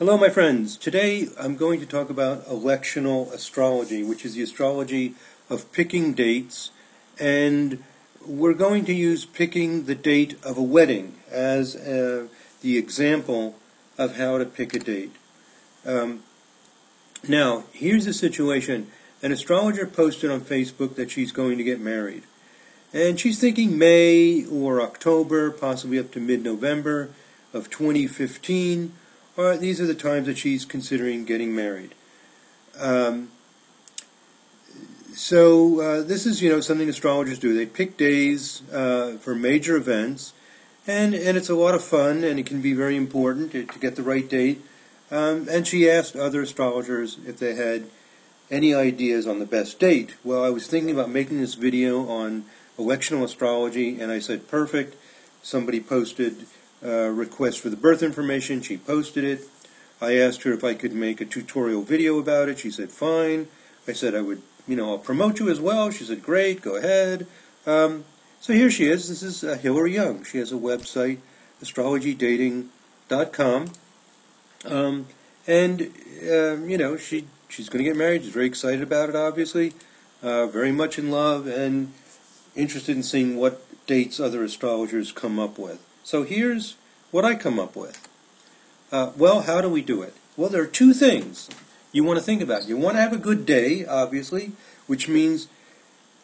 Hello, my friends. Today I'm going to talk about electional astrology, which is the astrology of picking dates, and we're going to use picking the date of a wedding as uh, the example of how to pick a date. Um, now, here's the situation. An astrologer posted on Facebook that she's going to get married. And she's thinking May or October, possibly up to mid November of 2015 or these are the times that she's considering getting married. Um, so uh, this is, you know, something astrologers do. They pick days uh, for major events, and and it's a lot of fun, and it can be very important to, to get the right date. Um, and she asked other astrologers if they had any ideas on the best date. Well, I was thinking about making this video on electional astrology, and I said, perfect. Somebody posted uh, request for the birth information. She posted it. I asked her if I could make a tutorial video about it. She said, fine. I said, I would, you know, I'll promote you as well. She said, great, go ahead. Um, so here she is. This is uh, Hillary Young. She has a website, astrologydating.com. Um, and, uh, you know, she she's going to get married. She's very excited about it, obviously. Uh, very much in love and interested in seeing what dates other astrologers come up with. So here's what I come up with. Uh, well, how do we do it? Well, there are two things you want to think about. You want to have a good day, obviously, which means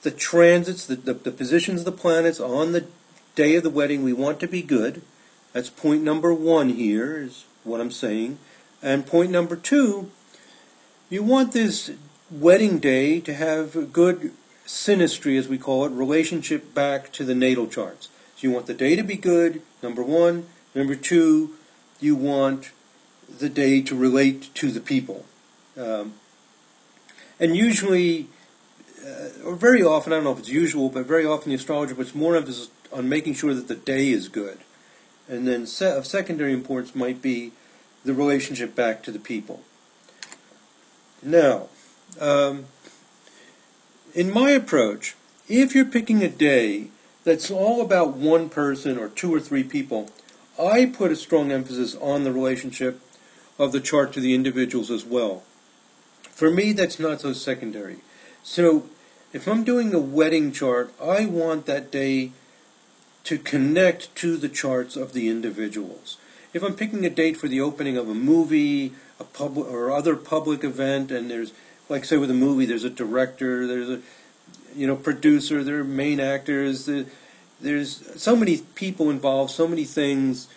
the transits, the, the, the positions of the planets on the day of the wedding, we want to be good. That's point number one here, is what I'm saying. And point number two, you want this wedding day to have a good synastry, as we call it, relationship back to the natal charts. So you want the day to be good, number one. Number two, you want the day to relate to the people. Um, and usually, uh, or very often, I don't know if it's usual, but very often the astrologer puts more emphasis on making sure that the day is good. And then se- of secondary importance might be the relationship back to the people. Now, um, in my approach, if you're picking a day that's all about one person or two or three people, I put a strong emphasis on the relationship of the chart to the individuals as well. For me, that's not so secondary. So, if I'm doing a wedding chart, I want that day to connect to the charts of the individuals. If I'm picking a date for the opening of a movie, a public or other public event, and there's, like say with a movie, there's a director, there's a you know, producer, there are main actors. There's so many people involved, so many things.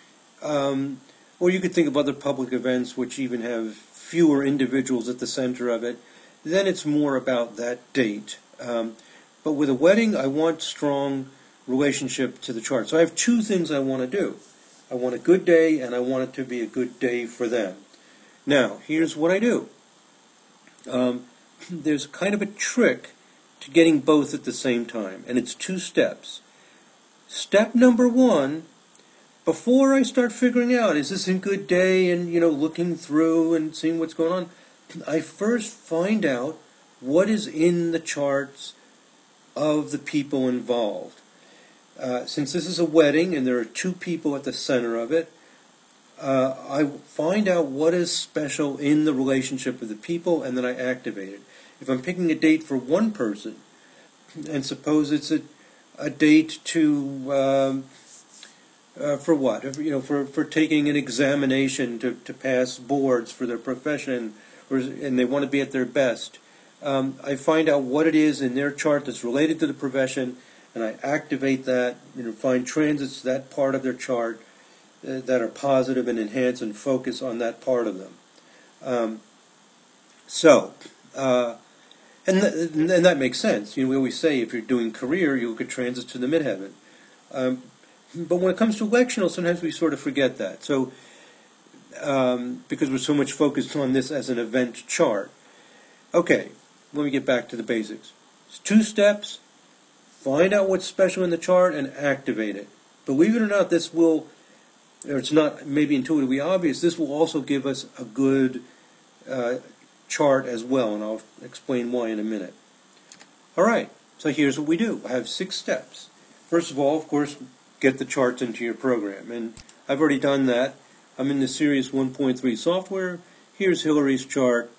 Um, or you could think of other public events which even have fewer individuals at the center of it. Then it's more about that date. Um, but with a wedding, I want strong relationship to the chart. So I have two things I want to do. I want a good day, and I want it to be a good day for them. Now, here's what I do. Um, there's kind of a trick to getting both at the same time. And it's two steps. Step number one, before I start figuring out, is this a good day and, you know, looking through and seeing what's going on, I first find out what is in the charts of the people involved. Uh, since this is a wedding and there are two people at the center of it, uh, I find out what is special in the relationship of the people and then I activate it. If I'm picking a date for one person, and suppose it's a, a date to um, uh, for what? You know, for, for taking an examination to, to pass boards for their profession, or and they want to be at their best. Um, I find out what it is in their chart that's related to the profession, and I activate that. You know, find transits that part of their chart uh, that are positive and enhance and focus on that part of them. Um, so. Uh, and, th- and that makes sense. You know, we always say if you're doing career, you look at transits to the midheaven. Um, but when it comes to electional, sometimes we sort of forget that. So, um, because we're so much focused on this as an event chart. Okay, let me get back to the basics. It's two steps. Find out what's special in the chart and activate it. Believe it or not, this will, or it's not maybe intuitively obvious, this will also give us a good uh, chart as well, and I'll explain why in a minute. All right, so here's what we do. I have six steps. First of all, of course, get the charts into your program, and I've already done that. I'm in the Sirius 1.3 software. Here's Hillary's chart,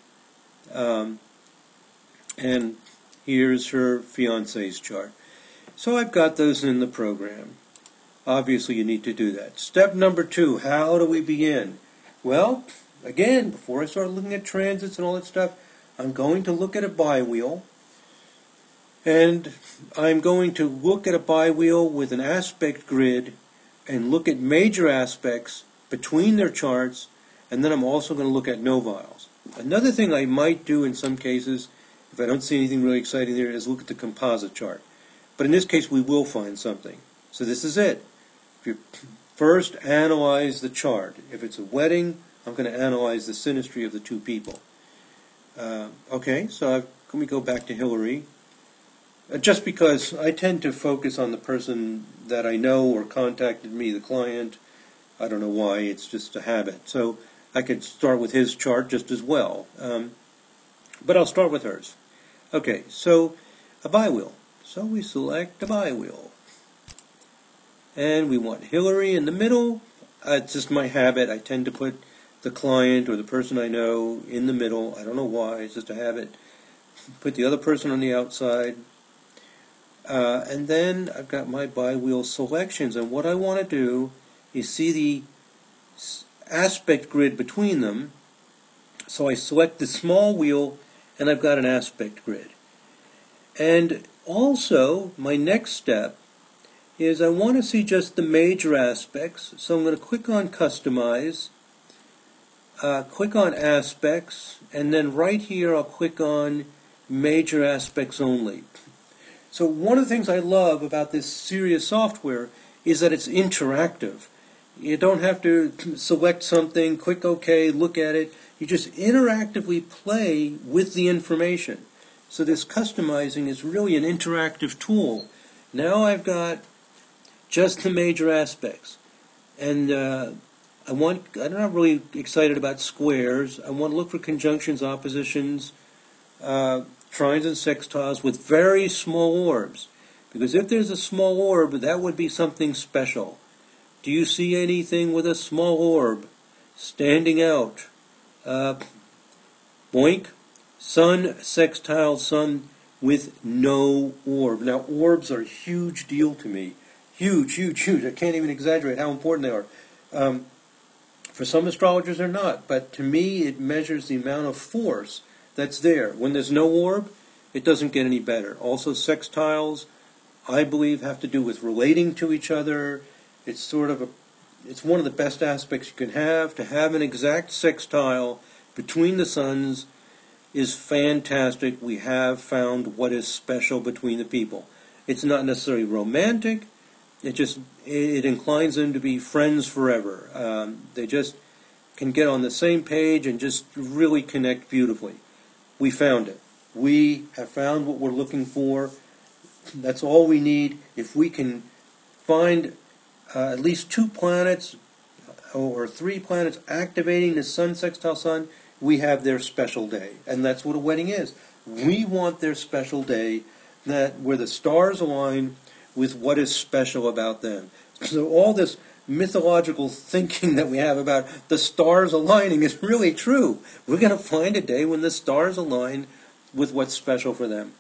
um, and here's her fiance's chart. So I've got those in the program. Obviously, you need to do that. Step number two, how do we begin? Well, again, before I start looking at transits and all that stuff, I'm going to look at a biwheel. And I'm going to look at a biwheel with an aspect grid and look at major aspects between their charts, and then I'm also going to look at noviles. Another thing I might do in some cases, if I don't see anything really exciting there, is look at the composite chart. But in this case, we will find something. So this is it. If you first analyze the chart, if it's a wedding, I'm going to analyze the synastry of the two people. Uh, okay, so I've, let me go back to Hillary. Uh, just because I tend to focus on the person that I know or contacted me, the client. I don't know why, it's just a habit. So I could start with his chart just as well. Um, but I'll start with hers. Okay, so a biwheel. So we select a biwheel. And we want Hillary in the middle. Uh, it's just my habit. I tend to put the client or the person I know in the middle. I don't know why. It's just a habit. Put the other person on the outside. Uh, and then I've got my bi-wheel selections. And what I want to do is see the aspect grid between them. So I select the small wheel and I've got an aspect grid. And also, my next step is I want to see just the major aspects. So I'm going to click on Customize, uh, click on Aspects, and then right here I'll click on Major Aspects Only. So one of the things I love about this Sirius software is that it's interactive. You don't have to select something, click OK, look at it. You just interactively play with the information. So this customizing is really an interactive tool. Now I've got just the major aspects. And uh, I want, I'm not really excited about squares. I want to look for conjunctions, oppositions, uh, trines and sextiles with very small orbs. Because if there's a small orb, that would be something special. Do you see anything with a small orb standing out? Uh, boink, sun, sextile, sun with no orb. Now, orbs are a huge deal to me. Huge, huge, huge. I can't even exaggerate how important they are. Um, for some astrologers, they're not, but to me, it measures the amount of force that's there. When there's no orb, it doesn't get any better. Also, sextiles, I believe, have to do with relating to each other. It's sort of a, it's one of the best aspects you can have. To have an exact sextile between the suns is fantastic. We have found what is special between the people. It's not necessarily romantic, it just it inclines them to be friends forever. Um, they just can get on the same page and just really connect beautifully. We found it. We have found what we're looking for. That's all we need. If we can find uh, at least two planets or three planets activating the sun sextile sun, we have their special day. And that's what a wedding is. We want their special day that where the stars align with what is special about them. So all this mythological thinking that we have about the stars aligning is really true. We're going to find a day when the stars align with what's special for them.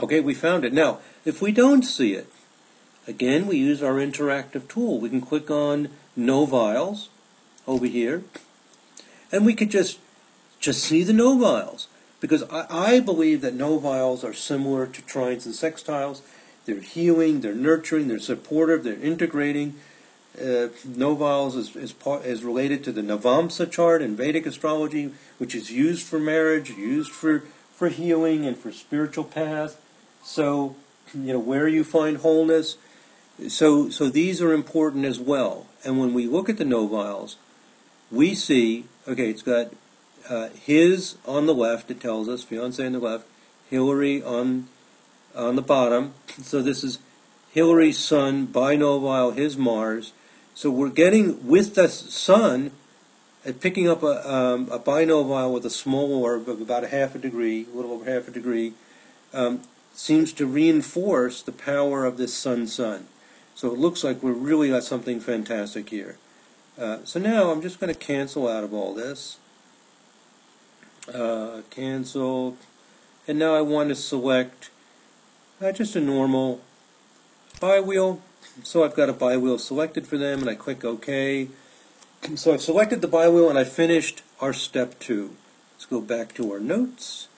Okay, we found it. Now, if we don't see it, again, we use our interactive tool. We can click on Noviles over here, and we could just just see the noviles because I, I believe that noviles are similar to trines and sextiles they're healing, they're nurturing, they're supportive, they're integrating. Uh, Noviles is, is, part, is related to the Navamsa chart in Vedic astrology, which is used for marriage, used for, for healing and for spiritual path. So, you know, where you find wholeness. So, so these are important as well. And when we look at the Noviles, we see, okay, it's got uh, his on the left, it tells us, fiance on the left, Hillary on on the bottom. So this is Hillary's sun, binovile, his Mars. So we're getting with the sun, uh, picking up a, um, a binovile with a small orb of about a half a degree, a little over half a degree, um, seems to reinforce the power of this sun-sun. So it looks like we're really got something fantastic here. Uh, so now I'm just going to cancel out of all this. Uh, cancel. And now I want to select uh, just a normal bi-wheel. So I've got a bi-wheel selected for them, and I click OK. So I've selected the bi-wheel, and I finished our step two. Let's go back to our notes.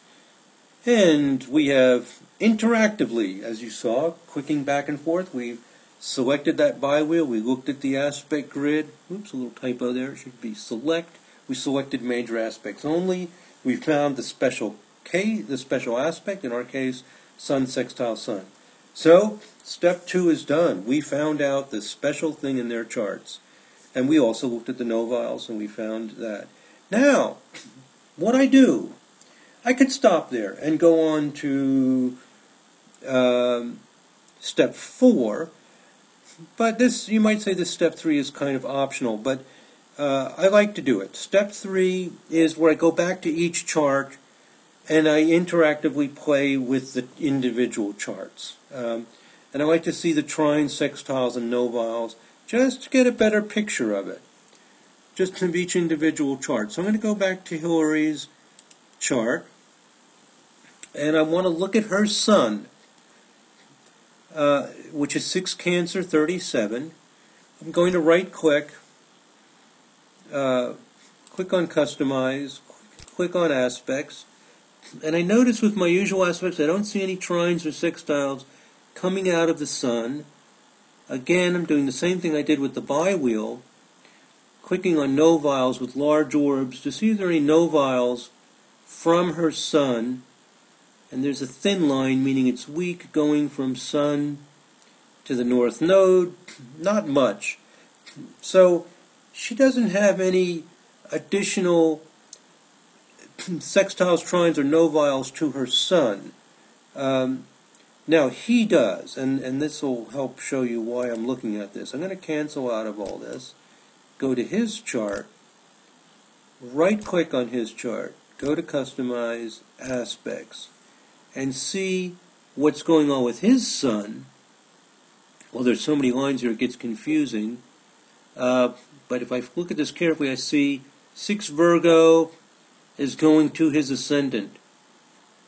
And we have interactively, as you saw, clicking back and forth, we've selected that bi-wheel, we looked at the aspect grid, oops, a little typo there, it should be select, we selected major aspects only, we found the special K, the special aspect, in our case, sun sextile sun. So, step two is done. We found out the special thing in their charts. And we also looked at the noviles and we found that. Now, what I do, I could stop there and go on to um, step four, but this, you might say this step three is kind of optional, but uh, I like to do it. Step three is where I go back to each chart and I interactively play with the individual charts. Um, and I like to see the trines, sextiles, and noviles just to get a better picture of it, just of each individual chart. So I'm going to go back to Hillary's chart, and I want to look at her sun, uh, which is 6 Cancer 37. I'm going to right click, uh, click on Customize, click on Aspects, and I notice with my usual aspects I don't see any trines or sextiles coming out of the sun. Again, I'm doing the same thing I did with the bi-wheel, clicking on noviles with large orbs to see if there are any noviles from her sun. And there's a thin line, meaning it's weak, going from sun to the north node. Not much. So she doesn't have any additional sextiles, trines, or noviles to her sun. Um, now he does, and, and this will help show you why I'm looking at this. I'm going to cancel out of all this, go to his chart, right click on his chart, go to customize aspects, and see what's going on with his sun. Well, there's so many lines here it gets confusing. Uh, but if I look at this carefully, I see 6 Virgo, is going to his ascendant.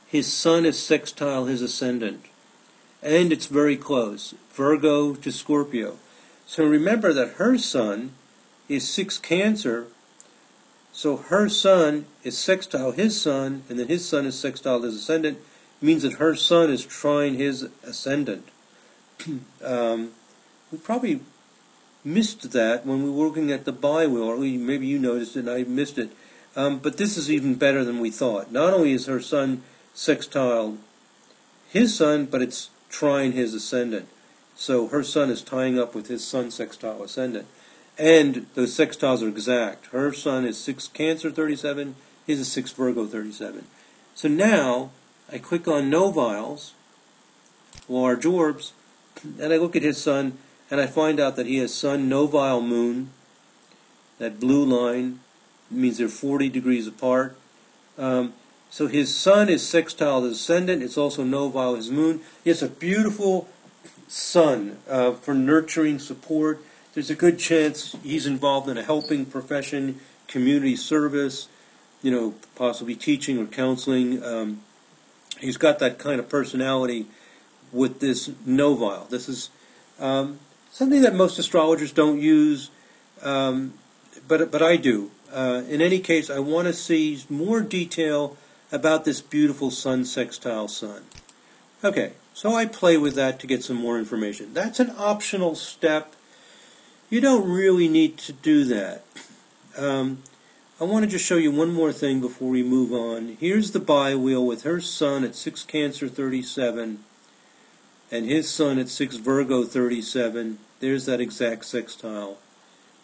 His sun is sextile his ascendant. And it's very close Virgo to Scorpio. So remember that her sun is six Cancer. So her sun is sextile his sun, and then his sun is sextile his ascendant. Means that her sun is trine his ascendant. um, we probably missed that when we were looking at the bi-wheel, or maybe you noticed it and I missed it. Um, but this is even better than we thought. Not only is her sun sextile his sun, but it's trine his ascendant. So her sun is tying up with his sun sextile ascendant. And those sextiles are exact. Her sun is 6 Cancer 37, his is 6 Virgo 37. So now I click on noviles, large orbs, and I look at his sun, and I find out that he has sun novile moon, that blue line, means they're 40 degrees apart. Um, so his sun is sextile the ascendant. It's also novile his moon. He has a beautiful sun uh, for nurturing support. There's a good chance he's involved in a helping profession, community service, you know, possibly teaching or counseling. Um, he's got that kind of personality with this novile. This is um, something that most astrologers don't use, um, but but I do. Uh, in any case, I want to see more detail about this beautiful sun sextile sun. Okay, so I play with that to get some more information. That's an optional step. You don't really need to do that. Um, I want to just show you one more thing before we move on. Here's the bi-wheel with her sun at 6 Cancer 37 and his sun at 6 Virgo 37. There's that exact sextile.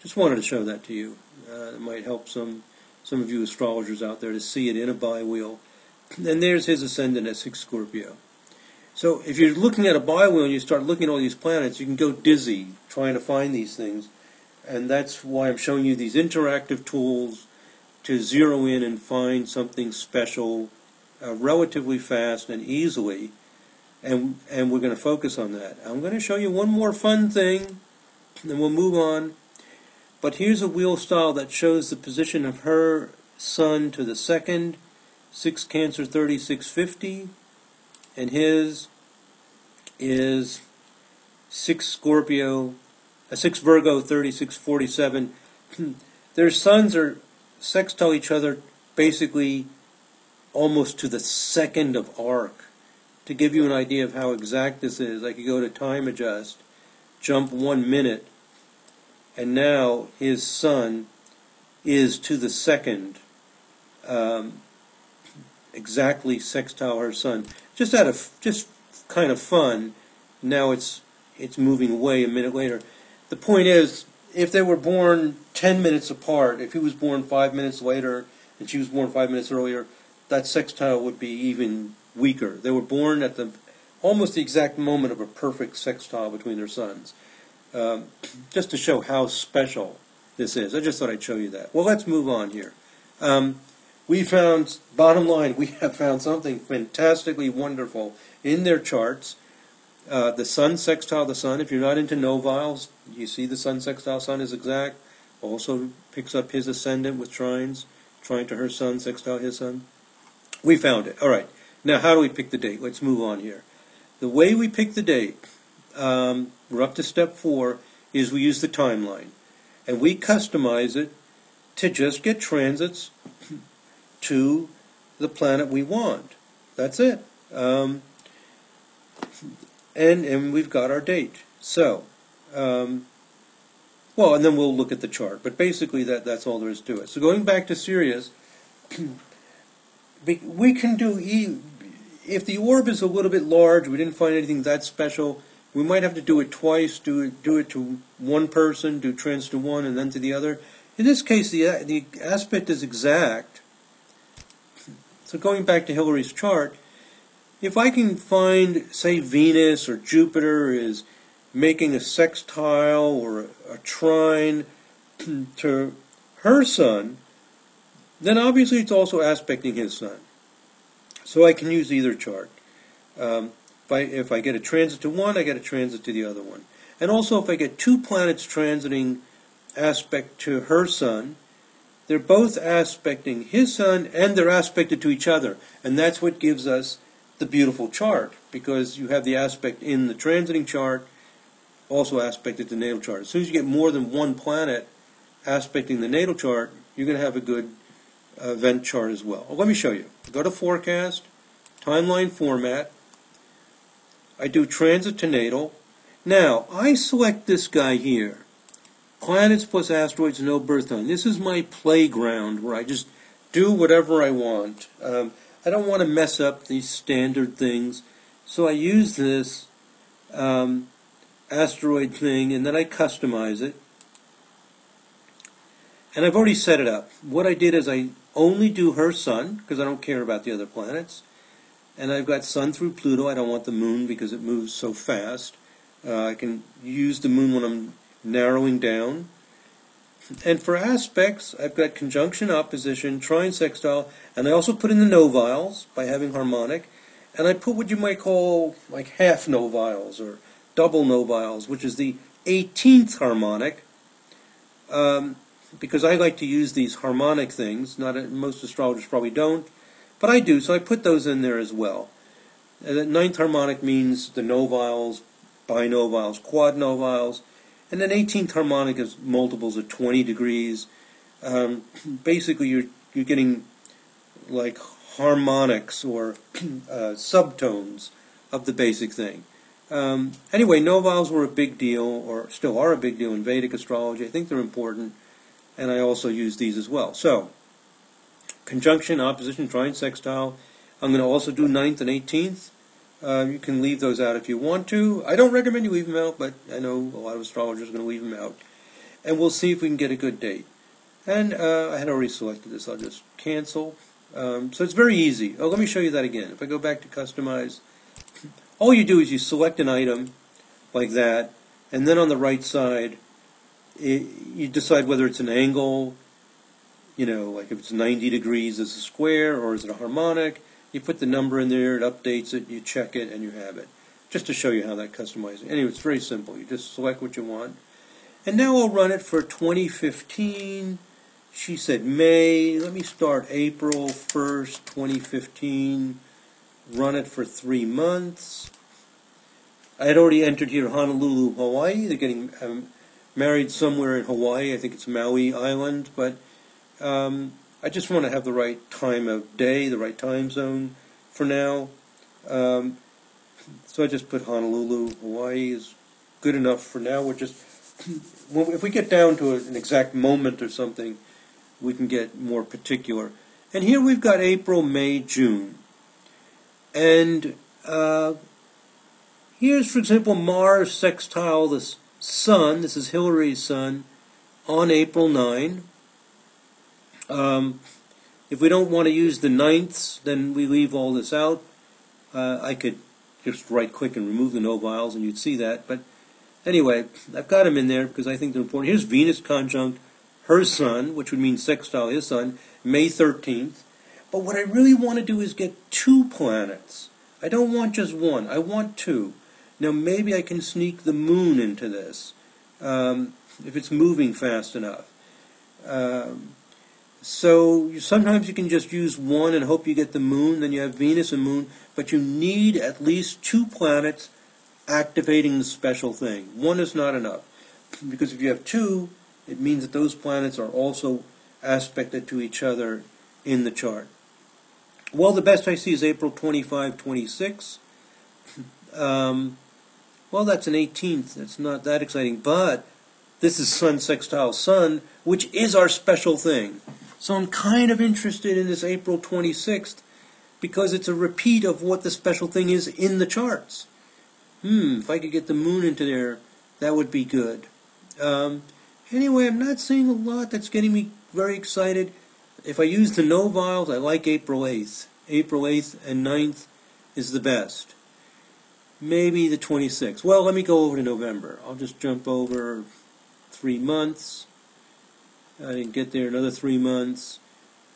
Just wanted to show that to you. Uh, it might help some some of you astrologers out there to see it in a bi-wheel. And there's his ascendant at 6 Scorpio. So if you're looking at a bi-wheel and you start looking at all these planets, you can go dizzy trying to find these things. And that's why I'm showing you these interactive tools to zero in and find something special uh, relatively fast and easily. And, and we're going to focus on that. I'm going to show you one more fun thing, and then we'll move on. But here's a wheel style that shows the position of her sun to the second, 6 Cancer 3650, and his is 6 Scorpio, uh, 6 Virgo 3647. Their suns are sextile each other basically almost to the second of arc. To give you an idea of how exact this is, I could go to time adjust, jump one minute, and now his sun is to the second um, exactly sextile her sun. Just out of just kind of fun. Now it's it's moving away a minute later. The point is, if they were born ten minutes apart, if he was born five minutes later and she was born five minutes earlier, that sextile would be even weaker. They were born at the almost the exact moment of a perfect sextile between their suns. Um, just to show how special this is. I just thought I'd show you that. Well, let's move on here. Um, we found, bottom line, we have found something fantastically wonderful in their charts. Uh, the sun sextile the sun, if you're not into noviles, you see the sun sextile sun is exact. Also picks up his ascendant with trines, trine to her sun, sextile his sun. We found it. All right. Now, how do we pick the date? Let's move on here. The way we pick the date, um, we're up to step four, is we use the timeline. And we customize it to just get transits to the planet we want. That's it. Um, and, and we've got our date. So, um, well, and then we'll look at the chart. But basically, that, that's all there is to it. So going back to Sirius, we can do e- if the orb is a little bit large, we didn't find anything that special. We might have to do it twice. Do it do it to one person, do trans to one, and then to the other. In this case, the the aspect is exact. So going back to Hillary's chart, if I can find, say, Venus or Jupiter is making a sextile or a, a trine to her sun, then obviously it's also aspecting his sun. So I can use either chart. Um, if, I, if I get a transit to one, I get a transit to the other one. And also if I get two planets transiting aspect to her sun, they're both aspecting his sun and they're aspected to each other. And that's what gives us the beautiful chart because you have the aspect in the transiting chart, also aspected to the natal chart. As soon as you get more than one planet aspecting the natal chart, you're going to have a good event chart as well. well. Let me show you. Go to forecast, timeline format. I do transit to natal. Now, I select this guy here. Planets plus asteroids, no birth time. This is my playground where I just do whatever I want. Um, I don't want to mess up these standard things. So I use this um, asteroid thing and then I customize it. And I've already set it up. What I did is I only do her sun because I don't care about the other planets. And I've got sun through Pluto. I don't want the moon because it moves so fast. Uh, I can use the moon when I'm narrowing down. And for aspects, I've got conjunction, opposition, trine, sextile, and I also put in the noviles by having harmonic. And I put what you might call like half noviles or double noviles, which is the 18th harmonic. Um, because I like to use these harmonic things. Not most astrologers probably don't, but I do. So I put those in there as well. The ninth harmonic means the noviles, binoviles, quadnoviles, and then 18th harmonic is multiples of 20 degrees. Um, basically, you're you're getting like harmonics or uh, subtones of the basic thing. Um, anyway, noviles were a big deal, or still are a big deal in Vedic astrology. I think they're important and I also use these as well. So, conjunction, opposition, trine, sextile. I'm going to also do 9th and 18th. Uh, you can leave those out if you want to. I don't recommend you leave them out, but I know a lot of astrologers are going to leave them out. And we'll see if we can get a good date. And uh, I had already selected this. I'll just cancel. Um, so it's very easy. Oh, let me show you that again. If I go back to customize, all you do is you select an item like that, and then on the right side, it, you decide whether it's an angle, you know, like if it's 90 degrees as a square or is it a harmonic. You put the number in there, it updates it, you check it, and you have it. Just to show you how that customizing. Anyway, it's very simple. You just select what you want. And now I'll run it for 2015. She said May. Let me start April 1st, 2015. Run it for three months. I had already entered here Honolulu, Hawaii. They're getting um, married somewhere in Hawaii. I think it's Maui Island. But um, I just want to have the right time of day, the right time zone for now. Um, so I just put Honolulu, Hawaii is good enough for now. We're just, if we get down to an exact moment or something, we can get more particular. And here we've got April, May, June. And uh, here's, for example, Mars sextile the Sun. This is Hillary's sun on April 9. Um, if we don't want to use the ninths, then we leave all this out. Uh, I could just right click and remove the noviles and you'd see that. But anyway, I've got them in there because I think they're important. Here's Venus conjunct her sun, which would mean sextile his sun, May 13th. But what I really want to do is get two planets. I don't want just one. I want two. Now maybe I can sneak the moon into this um, if it's moving fast enough. Um, so sometimes you can just use one and hope you get the moon, then you have Venus and moon, but you need at least two planets activating the special thing. One is not enough. Because if you have two, it means that those planets are also aspected to each other in the chart. Well, the best I see is April 25, 26. Um, well, that's an 18th. That's not that exciting, but this is Sun sextile Sun, which is our special thing. So I'm kind of interested in this April 26th because it's a repeat of what the special thing is in the charts. Hmm, if I could get the moon into there, that would be good. Um, anyway, I'm not seeing a lot that's getting me very excited. If I use the noviles, I like April 8th. April 8th and 9th is the best. Maybe the 26th. Well, let me go over to November. I'll just jump over three months. I didn't get there another three months.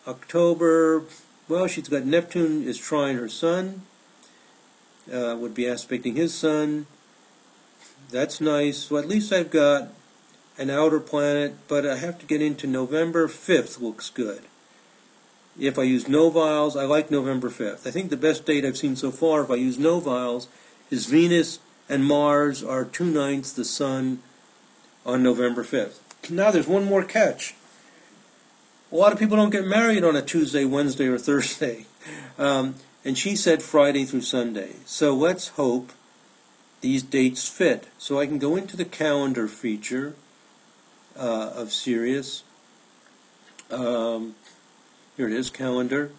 October, well, she's got Neptune is trying her sun, uh, would be aspecting his sun. That's nice. So at least I've got an outer planet, but I have to get into November 5th looks good. If I use noviles, I like November 5th. I think the best date I've seen so far, if I use noviles, is Venus and Mars are two ninths the Sun on November 5th. Now there's one more catch. A lot of people don't get married on a Tuesday, Wednesday, or Thursday. Um, and she said Friday through Sunday. So let's hope these dates fit. So I can go into the calendar feature uh, of Sirius. Um, here it is, calendar.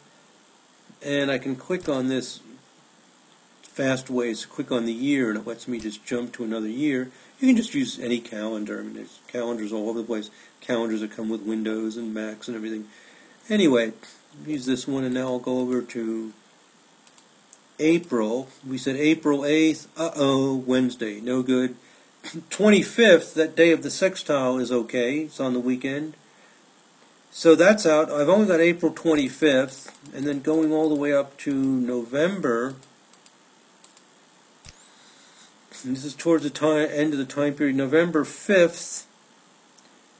And I can click on this fast ways. Click on the year, and it lets me just jump to another year. You can just use any calendar. I mean, there's calendars all over the place. Calendars that come with Windows and Macs and everything. Anyway, use this one, and now I'll go over to April. We said April 8th. Uh-oh, Wednesday. No good. 25th, that day of the sextile, is okay. It's on the weekend. So that's out. I've only got April 25th, and then going all the way up to November this is towards the time, end of the time period. November 5th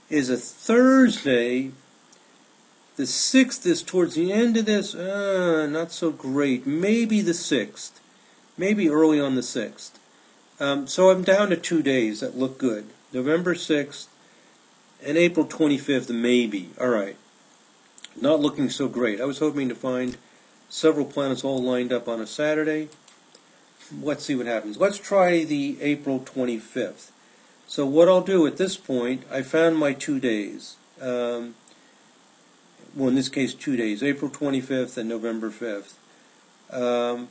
is a Thursday. The 6th is towards the end of this. Uh, not so great. Maybe the 6th. Maybe early on the 6th. Um, so I'm down to two days that look good. November 6th and April 25th, maybe. All right. Not looking so great. I was hoping to find several planets all lined up on a Saturday let's see what happens. Let's try the April 25th. So what I'll do at this point, I found my two days. Um, well, in this case, two days, April 25th and November 5th. Um,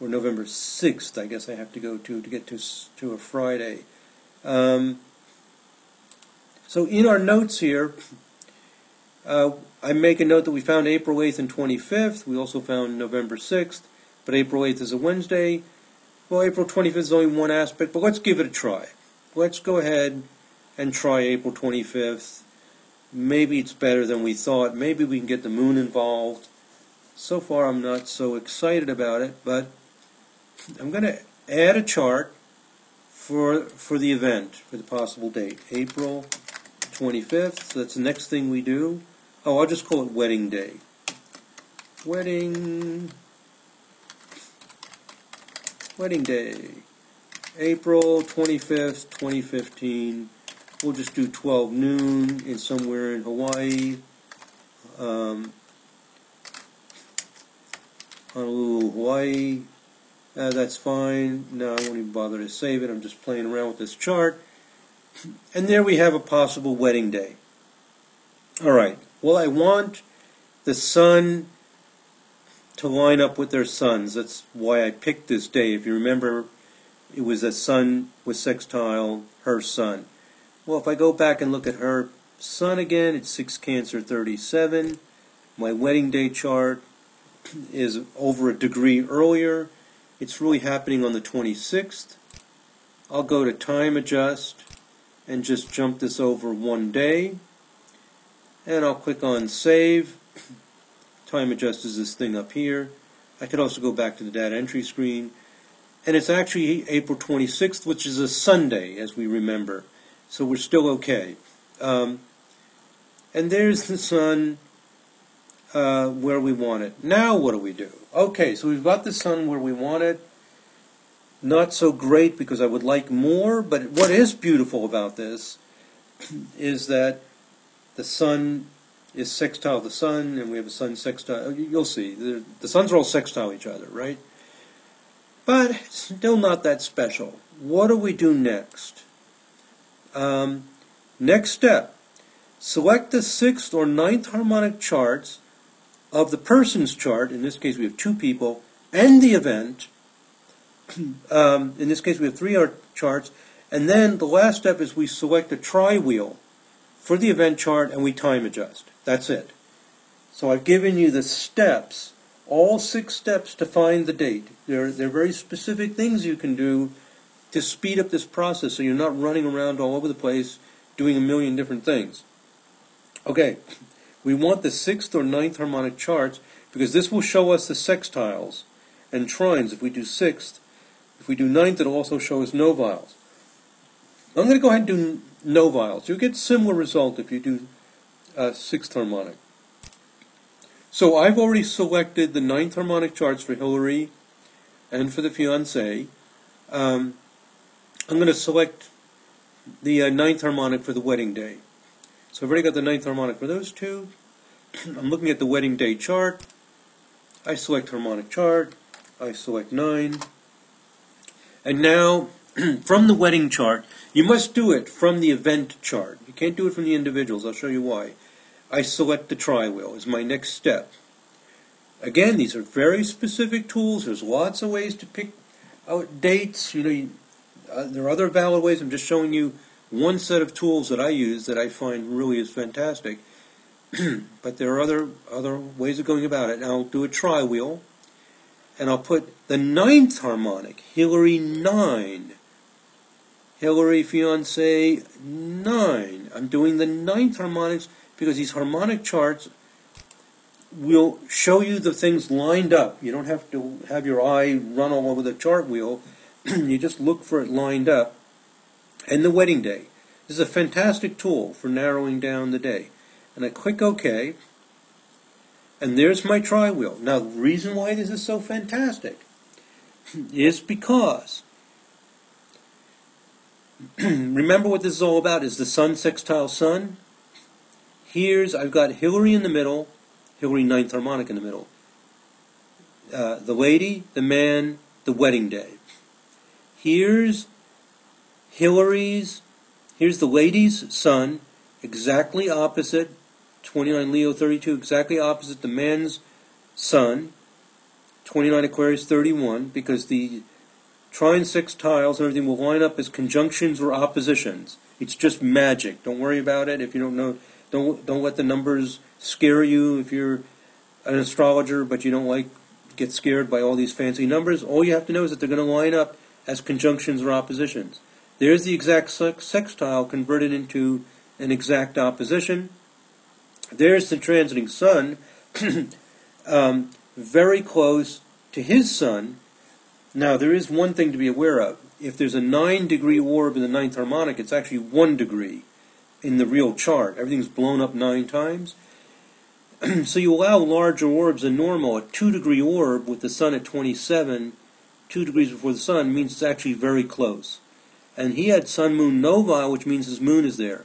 or November 6th, I guess I have to go to to get to, to a Friday. Um, so in our notes here, uh, I make a note that we found April 8th and 25th. We also found November 6th but April 8th is a Wednesday. Well, April 25th is only one aspect, but let's give it a try. Let's go ahead and try April 25th. Maybe it's better than we thought. Maybe we can get the moon involved. So far, I'm not so excited about it, but I'm going to add a chart for, for the event, for the possible date, April 25th. So that's the next thing we do. Oh, I'll just call it wedding day. Wedding. Wedding day. April 25th, 2015. We'll just do 12 noon in somewhere in Hawaii. Um, Honolulu, Hawaii. Uh, that's fine. No, I won't even bother to save it. I'm just playing around with this chart. And there we have a possible wedding day. All right. Well, I want the sun to line up with their suns. That's why I picked this day. If you remember, it was a sun with sextile her sun. Well, if I go back and look at her sun again, it's 6 Cancer 37. My wedding day chart is over a degree earlier. It's really happening on the 26th. I'll go to time adjust and just jump this over one day. And I'll click on save. Time adjust is this thing up here. I could also go back to the data entry screen. And it's actually April 26th, which is a Sunday, as we remember. So we're still okay. Um, and there's the sun uh, where we want it. Now what do we do? Okay, so we've got the sun where we want it. Not so great because I would like more, but what is beautiful about this is that the sun is sextile the sun, and we have a sun sextile. You'll see. The, the suns are all sextile each other, right? But still not that special. What do we do next? Um, next step. Select the sixth or ninth harmonic charts of the person's chart, in this case we have two people, and the event, um, in this case we have three charts, and then the last step is we select a tri-wheel for the event chart and we time adjust. That's it. So I've given you the steps, all six steps to find the date. They're, they're very specific things you can do to speed up this process so you're not running around all over the place doing a million different things. Okay, we want the sixth or ninth harmonic charts because this will show us the sextiles and trines if we do sixth. If we do ninth, it'll also show us noviles. I'm going to go ahead and do noviles. You'll get similar result if you do uh, sixth harmonic. So I've already selected the ninth harmonic charts for Hillary and for the fiance. Um, I'm going to select the uh, ninth harmonic for the wedding day. So I've already got the ninth harmonic for those two. I'm looking at the wedding day chart. I select harmonic chart. I select 9. And now, from the wedding chart, you must do it from the event chart. You can't do it from the individuals. I'll show you why. I select the tri-wheel as my next step. Again, these are very specific tools. There's lots of ways to pick out dates. You know, you, uh, there are other valid ways. I'm just showing you one set of tools that I use that I find really is fantastic. but there are other other ways of going about it. And I'll do a tri-wheel, and I'll put the ninth harmonic, Hillary 9. Hillary fiance 9. I'm doing the ninth harmonics because these harmonic charts will show you the things lined up. You don't have to have your eye run all over the chart wheel. you just look for it lined up. And the wedding day. This is a fantastic tool for narrowing down the day. And I click OK. And there's my tri-wheel. Now, the reason why this is so fantastic is because remember what this is all about is the sun sextile sun. Here's, I've got Hillary in the middle, Hillary ninth harmonic in the middle. Uh, the lady, the man, the wedding day. Here's Hillary's Here's the lady's sun, exactly opposite 29 Leo 32, exactly opposite the man's sun, 29 Aquarius 31, because the trine sextiles and everything will line up as conjunctions or oppositions. It's just magic. Don't worry about it. If you don't know, don't don't let the numbers scare you. If you're an astrologer but you don't like get scared by all these fancy numbers, all you have to know is that they're going to line up as conjunctions or oppositions. There's the exact sextile converted into an exact opposition. There's the transiting sun, um, very close to his sun. Now, there is one thing to be aware of. if there's a nine degree orb in the ninth harmonic, it's actually one degree in the real chart. Everything's blown up nine times. so you allow larger orbs than normal. A two degree orb with the sun at 27, two degrees before the sun, means it's actually very close. And he had sun moon nova, which means his moon is there.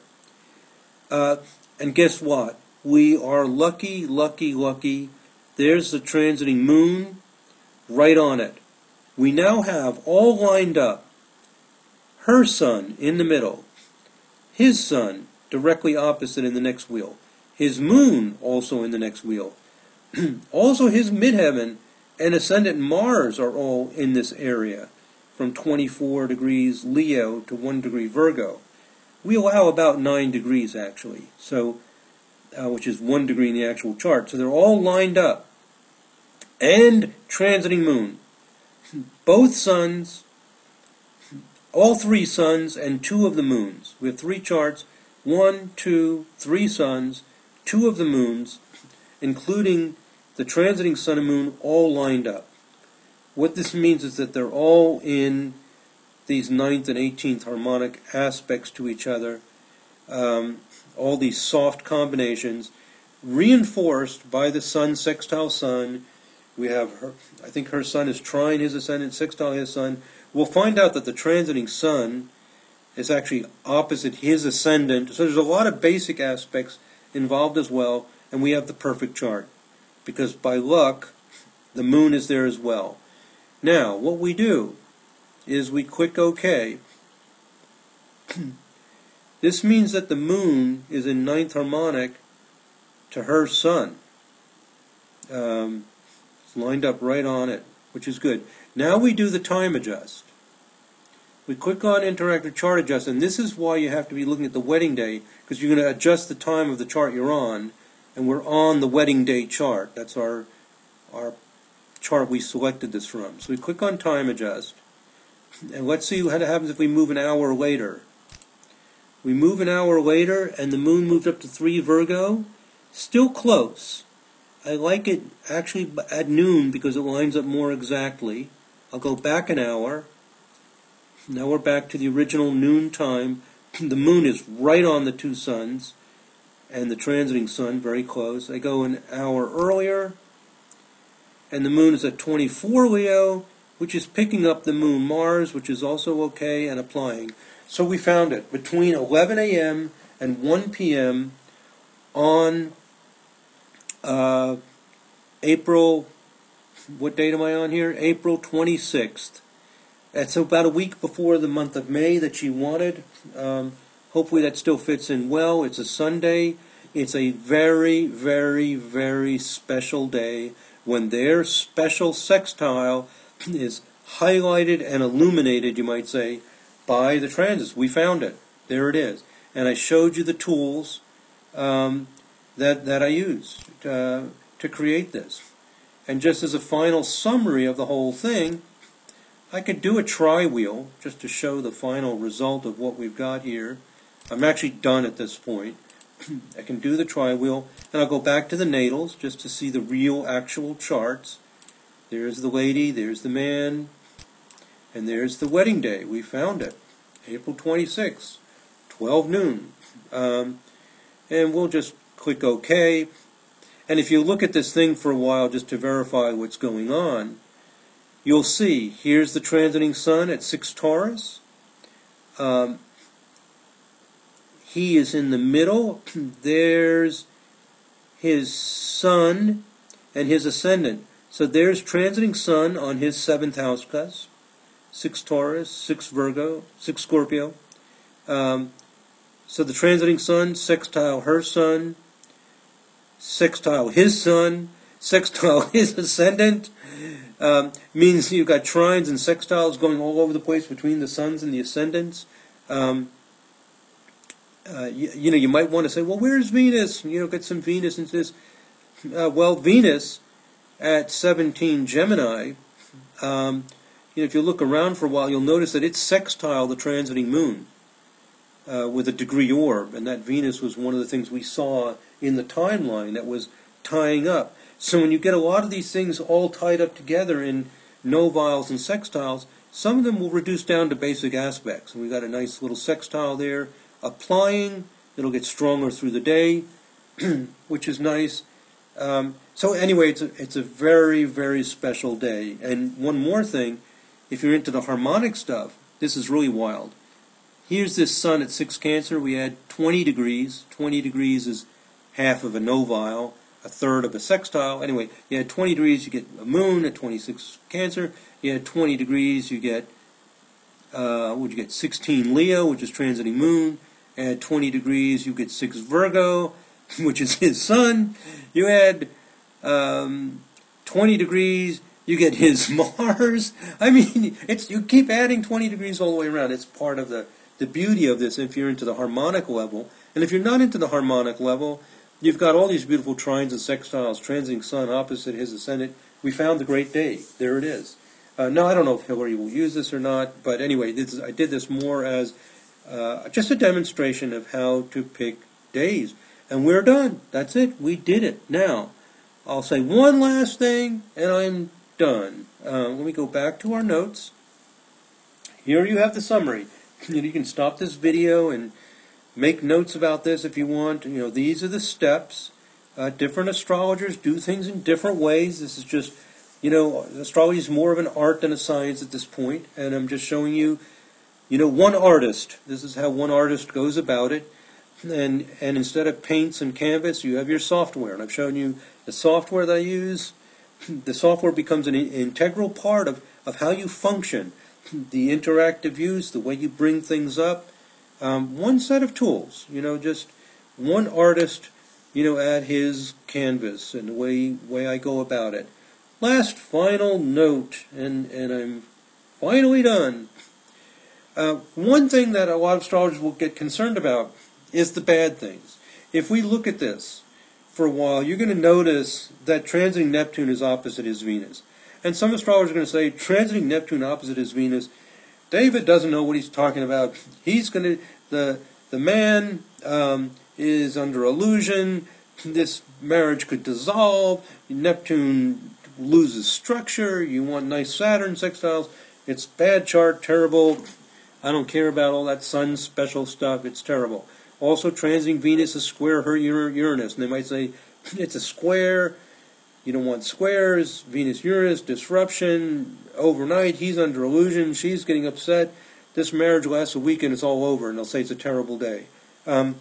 Uh, and guess what? We are lucky, lucky, lucky. There's the transiting moon right on it. We now have all lined up her sun in the middle, his sun directly opposite in the next wheel, his moon also in the next wheel. also, his midheaven and ascendant Mars are all in this area, from 24 degrees Leo to 1 degree Virgo. We allow about 9 degrees actually, so uh, which is 1 degree in the actual chart. So they're all lined up. And transiting moon. Both suns, all three suns, and two of the moons. We have three charts one, two, three suns, two of the moons, including the transiting sun and moon, all lined up. What this means is that they're all in these ninth and 18th harmonic aspects to each other, um, all these soft combinations, reinforced by the sun sextile sun. We have her, I think her sun is trine his ascendant, sextile his sun. We'll find out that the transiting sun is actually opposite his ascendant. So there's a lot of basic aspects involved as well, and we have the perfect chart. Because by luck, the moon is there as well. Now, what we do is we click OK. this means that the moon is in ninth harmonic to her sun. Um, it's lined up right on it, which is good. Now we do the time adjust. We click on interactive chart adjust, and this is why you have to be looking at the wedding day, because you're going to adjust the time of the chart you're on, and we're on the wedding day chart. That's our, our chart we selected this from. So we click on time adjust, and let's see what happens if we move an hour later. We move an hour later, and the moon moved up to 3 Virgo. Still close. I like it actually at noon because it lines up more exactly. I'll go back an hour. Now we're back to the original noon time. The moon is right on the two suns, and the transiting sun very close. I go an hour earlier, and the moon is at 24 Leo, which is picking up the moon Mars, which is also okay, and applying. So we found it between 11 a.m. and 1 p.m. on uh, April. What date am I on here? April 26th. That's about a week before the month of May that she wanted. Um, hopefully that still fits in well. It's a Sunday. It's a very, very, very special day when their special sextile is highlighted and illuminated, you might say, by the transits. We found it. There it is. And I showed you the tools um, that, that I used uh, to create this. And just as a final summary of the whole thing, I could do a tri-wheel just to show the final result of what we've got here. I'm actually done at this point. I can do the tri-wheel, and I'll go back to the natals just to see the real actual charts. There's the lady, there's the man, and there's the wedding day. We found it. April 26, 12 noon. Um, and we'll just click OK. And if you look at this thing for a while just to verify what's going on, you'll see here's the transiting sun at 6 Taurus. Um, he is in the middle. there's his sun and his ascendant. So there's transiting sun on his seventh house cusp, 6 Taurus, 6 Virgo, 6 Scorpio. Um, so the transiting sun, sextile her sun, sextile his sun, sextile his ascendant, um, means you've got trines and sextiles going all over the place between the suns and the ascendants. Um, uh, you, you, know, you might want to say, well, where's Venus? You know, get some Venus into this. Uh, well, Venus at 17 Gemini, um, you know, if you look around for a while, you'll notice that it's sextile the transiting moon uh, with a degree orb, and that Venus was one of the things we saw in the timeline that was tying up. So when you get a lot of these things all tied up together in noviles and sextiles, Some of them will reduce down to basic aspects. And we've got a nice little sextile there. Applying, it'll get stronger through the day, which is nice. Um, so anyway, it's a, it's a very, very special day. And one more thing, if you're into the harmonic stuff, this is really wild. Here's this sun at 6 Cancer. We had 20 degrees. 20 degrees is half of a novile, a third of a sextile. Anyway, you had 20 degrees, you get a moon at 26 Cancer. You had 20 degrees, you get, uh, would you get 16 Leo, which is transiting moon. At 20 degrees, you get 6 Virgo, which is his sun. You had um, 20 degrees, you get his Mars. I mean, it's you keep adding 20 degrees all the way around. It's part of the the beauty of this if you're into the harmonic level. And if you're not into the harmonic level, you've got all these beautiful trines and sextiles, transiting sun opposite his ascendant. We found the great day. There it is. Uh, now, I don't know if Hillary will use this or not, but anyway, is, I did this more as uh, just a demonstration of how to pick days. And we're done. That's it. We did it. Now, I'll say one last thing, and I'm done. Uh, let me go back to our notes. Here you have the summary you can stop this video and make notes about this if you want. You know, these are the steps. Uh, different astrologers do things in different ways. This is just, you know, astrology is more of an art than a science at this point, and I'm just showing you, you know, one artist. This is how one artist goes about it. And and instead of paints and canvas, you have your software. And I've shown you the software that I use. The software becomes an integral part of, of how you function the interactive use, the way you bring things up. Um, one set of tools, you know, just one artist, you know, at his canvas and the way way I go about it. Last final note, and and I'm finally done. Uh, one thing that a lot of astrologers will get concerned about is the bad things. If we look at this for a while, you're going to notice that transiting Neptune is opposite his Venus. And some astrologers are going to say transiting Neptune opposite his Venus. David doesn't know what he's talking about. He's going to the the man um, is under illusion. This marriage could dissolve. Neptune loses structure. You want nice Saturn sextiles. It's bad chart, terrible. I don't care about all that sun special stuff. It's terrible. Also, transiting Venus is square her Uranus, and they might say it's a square you don't want squares, Venus Uranus, disruption, overnight, he's under illusion, she's getting upset. This marriage lasts a week and it's all over, and they'll say it's a terrible day. Um,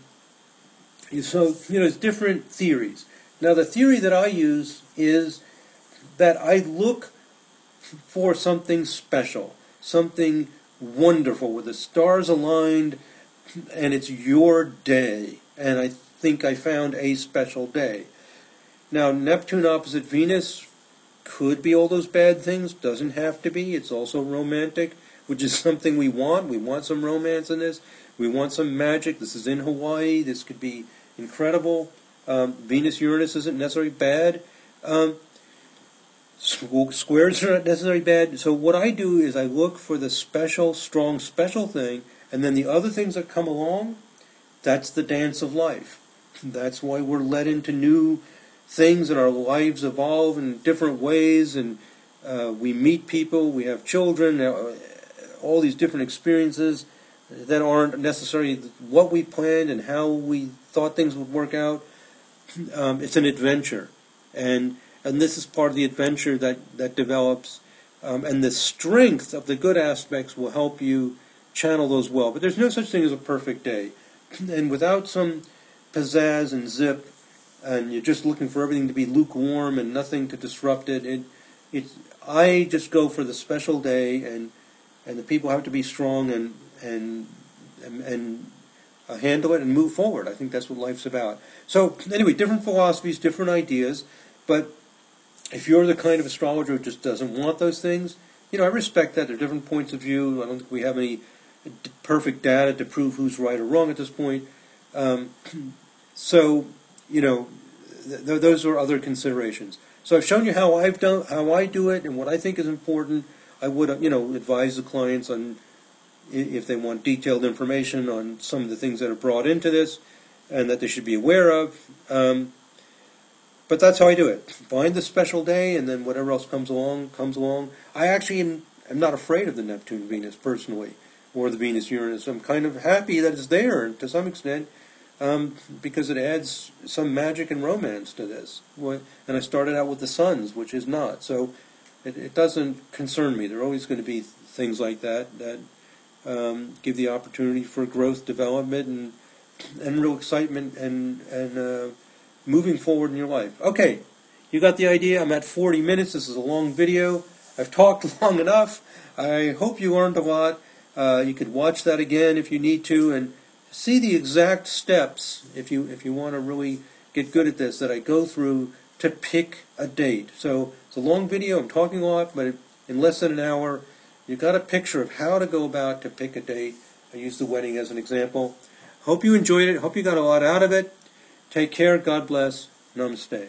so, you know, it's different theories. Now, the theory that I use is that I look for something special, something wonderful, where the stars aligned and it's your day. And I think I found a special day. Now, Neptune opposite Venus could be all those bad things, doesn't have to be. It's also romantic, which is something we want. We want some romance in this. We want some magic. This is in Hawaii. This could be incredible. Um, Venus Uranus isn't necessarily bad. Um, squares are not necessarily bad. So what I do is I look for the special, strong, special thing, and then the other things that come along, that's the dance of life. That's why we're led into new things in our lives evolve in different ways, and uh, we meet people, we have children, uh, all these different experiences that aren't necessarily what we planned and how we thought things would work out. Um, it's an adventure, and and this is part of the adventure that that develops, um, and the strength of the good aspects will help you channel those well. But there's no such thing as a perfect day, and without some pizzazz and zip, and you're just looking for everything to be lukewarm and nothing to disrupt it. It, it I just go for the special day, and and the people have to be strong and and and, and uh, handle it and move forward. I think that's what life's about. So anyway, different philosophies, different ideas, but if you're the kind of astrologer who just doesn't want those things, you know, I respect that. There are different points of view. I don't think we have any perfect data to prove who's right or wrong at this point. Um, so you know, th- those are other considerations. So I've shown you how I've done, how I do it, and what I think is important. I would, you know, advise the clients on if they want detailed information on some of the things that are brought into this, and that they should be aware of. Um, but that's how I do it. Find the special day, and then whatever else comes along comes along. I actually am am not afraid of the Neptune Venus personally, or the Venus Uranus. I'm kind of happy that it's there to some extent um, because it adds some magic and romance to this. And I started out with the suns, which is not. So it, it doesn't concern me. There are always going to be things like that that um, give the opportunity for growth, development, and and real excitement and and uh, moving forward in your life. Okay, you got the idea. I'm at 40 minutes. This is a long video. I've talked long enough. I hope you learned a lot. Uh, you could watch that again if you need to and see the exact steps if you if you want to really get good at this that I go through to pick a date. So it's a long video. I'm talking a lot, but in less than an hour, you got a picture of how to go about to pick a date. I use the wedding as an example. Hope you enjoyed it. Hope you got a lot out of it. Take care. God bless. Namaste.